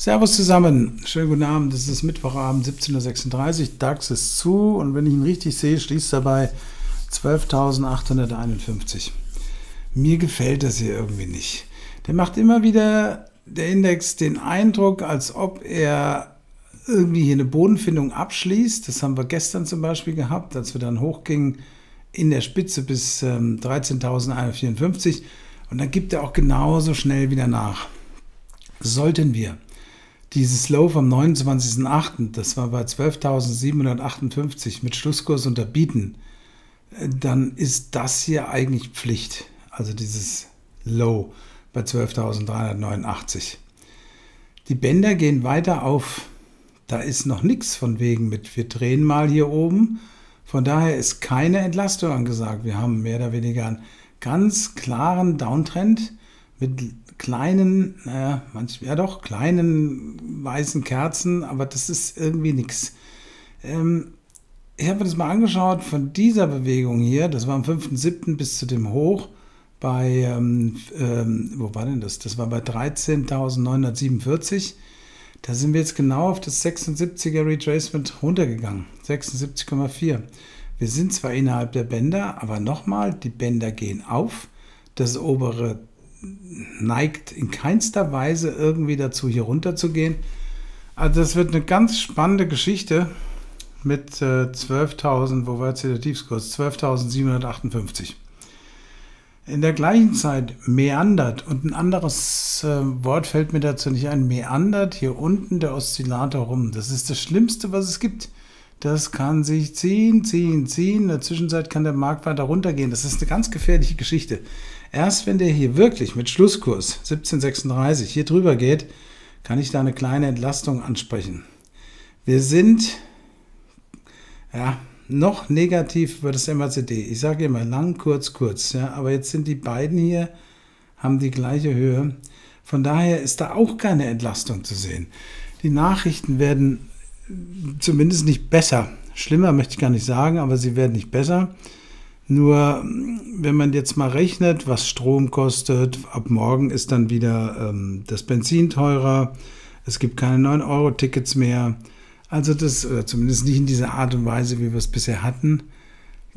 Servus zusammen, schönen guten Abend. Es ist Mittwochabend 17.36 Uhr. DAX ist zu und wenn ich ihn richtig sehe, schließt er bei 12.851. Mir gefällt das hier irgendwie nicht. Der macht immer wieder der Index den Eindruck, als ob er irgendwie hier eine Bodenfindung abschließt. Das haben wir gestern zum Beispiel gehabt, als wir dann hochgingen in der Spitze bis ähm, 13.154 und dann gibt er auch genauso schnell wieder nach. Sollten wir dieses Low vom 29.08., das war bei 12.758 mit Schlusskurs unterbieten, äh, dann ist das hier eigentlich Pflicht. Also dieses Low bei 12.389. Die Bänder gehen weiter auf. Da ist noch nichts von wegen mit, wir drehen mal hier oben. Von daher ist keine Entlastung angesagt. Wir haben mehr oder weniger einen ganz klaren Downtrend mit kleinen, naja, manch, ja doch, kleinen weißen Kerzen, aber das ist irgendwie nichts. Ähm, ich habe mir das mal angeschaut von dieser Bewegung hier, das war am 5.7. bis zu dem Hoch bei, ähm, ähm, wo war denn das? Das war bei 13.947. Da sind wir jetzt genau auf das 76er Retracement runtergegangen. 76,4. Wir sind zwar innerhalb der Bänder, aber nochmal, die Bänder gehen auf. Das obere neigt in keinster Weise irgendwie dazu, hier runter zu gehen. Also das wird eine ganz spannende Geschichte mit äh, 12.000, wo war jetzt der Tiefskurs? 12.758 in der gleichen Zeit meandert und ein anderes äh, Wort fällt mir dazu nicht ein, meandert hier unten der Oszillator rum. Das ist das Schlimmste, was es gibt. Das kann sich ziehen, ziehen, ziehen. In der Zwischenzeit kann der Markt weiter runtergehen. Das ist eine ganz gefährliche Geschichte. Erst wenn der hier wirklich mit Schlusskurs 1736 hier drüber geht, kann ich da eine kleine Entlastung ansprechen. Wir sind, ja, noch negativ über das MACD. Ich sage immer lang, kurz, kurz. Ja, aber jetzt sind die beiden hier, haben die gleiche Höhe. Von daher ist da auch keine Entlastung zu sehen. Die Nachrichten werden zumindest nicht besser. Schlimmer möchte ich gar nicht sagen, aber sie werden nicht besser. Nur wenn man jetzt mal rechnet, was Strom kostet, ab morgen ist dann wieder ähm, das Benzin teurer, es gibt keine 9-Euro-Tickets mehr. Also das, oder zumindest nicht in dieser Art und Weise, wie wir es bisher hatten.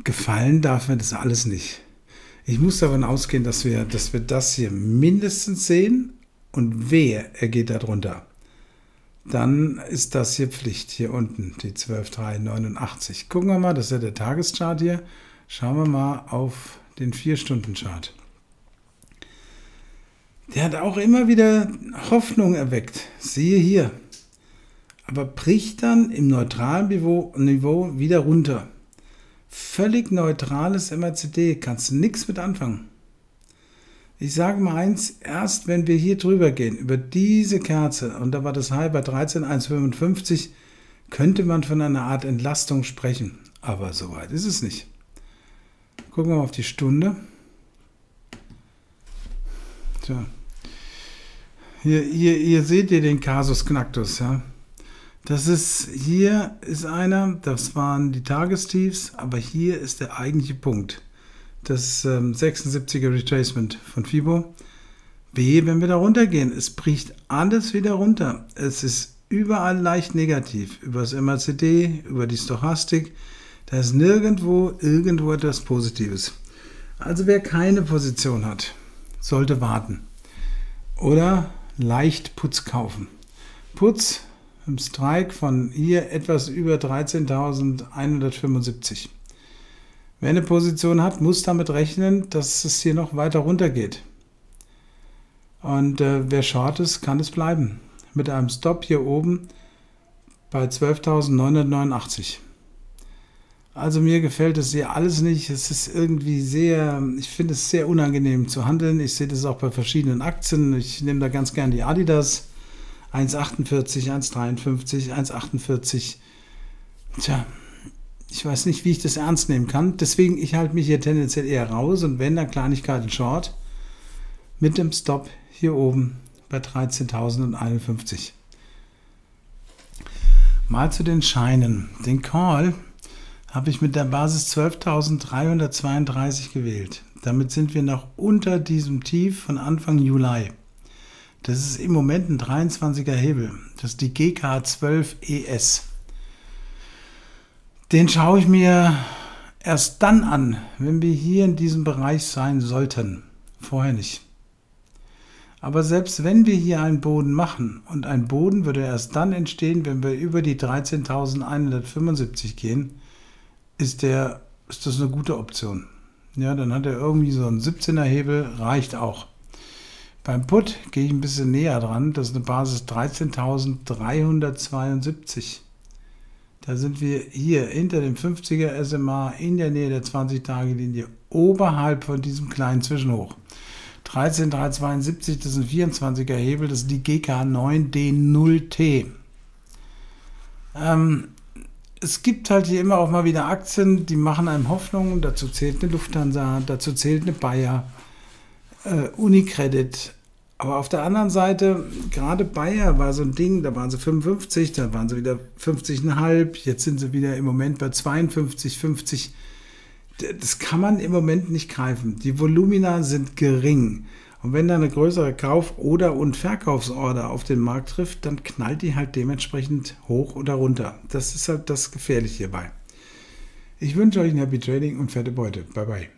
Gefallen darf mir das alles nicht. Ich muss davon ausgehen, dass wir, dass wir das hier mindestens sehen und wer er geht darunter. Dann ist das hier Pflicht, hier unten, die 12.389. Gucken wir mal, das ist ja der Tageschart hier. Schauen wir mal auf den 4-Stunden-Chart. Der hat auch immer wieder Hoffnung erweckt. Siehe hier aber bricht dann im neutralen Niveau, wieder runter. Völlig neutrales MACD, kannst du nichts mit anfangen. Ich sage mal eins, erst wenn wir hier drüber gehen, über diese Kerze, und da war das High bei 13,155, könnte man von einer Art Entlastung sprechen. Aber so weit ist es nicht. Gucken wir mal auf die Stunde. Tja. Hier, hier, hier seht ihr den Casus Knactus, ja. Das ist, hier ist einer, das waren die Tagestiefs, aber hier ist der eigentliche Punkt. Das ähm, 76er Retracement von FIBO. B, wenn wir da runtergehen, es bricht alles wieder runter. Es ist überall leicht negativ. Über das MACD, über die Stochastik. Da ist nirgendwo irgendwo etwas Positives. Also wer keine Position hat, sollte warten. Oder leicht Putz kaufen. Putz im Strike von hier etwas über 13.175. Wer eine Position hat, muss damit rechnen, dass es hier noch weiter runter geht. Und äh, wer short ist, kann es bleiben. Mit einem Stop hier oben bei 12.989. Also mir gefällt es hier alles nicht. Es ist irgendwie sehr, ich finde es sehr unangenehm zu handeln. Ich sehe das auch bei verschiedenen Aktien. Ich nehme da ganz gern die Adidas 1,48, 1,53, 1,48. Tja, ich weiß nicht, wie ich das ernst nehmen kann. Deswegen, ich halte mich hier tendenziell eher raus und wenn dann Kleinigkeiten short mit dem Stop hier oben bei 13.051. Mal zu den Scheinen. Den Call habe ich mit der Basis 12.332 gewählt. Damit sind wir noch unter diesem Tief von Anfang Juli. Das ist im Moment ein 23er Hebel. Das ist die GK12ES. Den schaue ich mir erst dann an, wenn wir hier in diesem Bereich sein sollten. Vorher nicht. Aber selbst wenn wir hier einen Boden machen und ein Boden würde erst dann entstehen, wenn wir über die 13.175 gehen, ist, der, ist das eine gute Option. Ja, dann hat er irgendwie so einen 17er Hebel, reicht auch. Beim Put gehe ich ein bisschen näher dran. Das ist eine Basis 13.372. Da sind wir hier hinter dem 50er SMA in der Nähe der 20-Tage-Linie oberhalb von diesem kleinen Zwischenhoch. 13372, das ist ein 24er Hebel, das ist die GK9D0T. Ähm, es gibt halt hier immer auch mal wieder Aktien, die machen einem Hoffnung. Dazu zählt eine Lufthansa, dazu zählt eine Bayer, äh, Unicredit. Aber auf der anderen Seite, gerade Bayer war so ein Ding, da waren sie 55, dann waren sie wieder 50,5, jetzt sind sie wieder im Moment bei 52, 50 das kann man im Moment nicht greifen. Die Volumina sind gering. Und wenn da eine größere Kauf- oder und Verkaufsorder auf den Markt trifft, dann knallt die halt dementsprechend hoch oder runter. Das ist halt das Gefährliche hierbei. Ich wünsche euch ein Happy Trading und fette Beute. Bye bye.